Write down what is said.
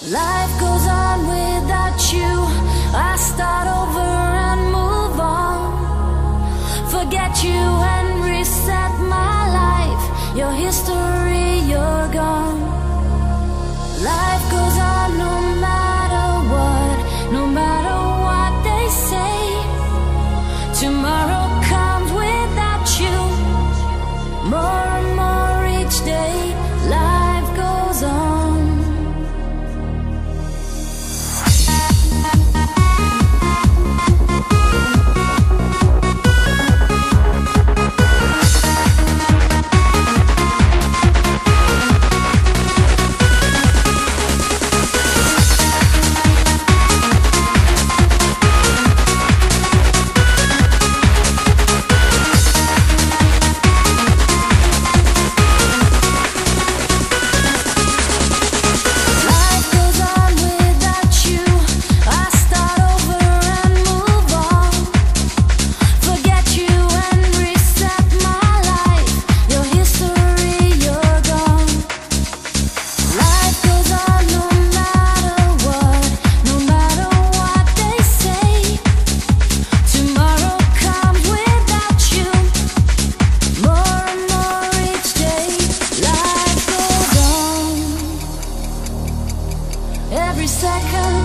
Life goes seconds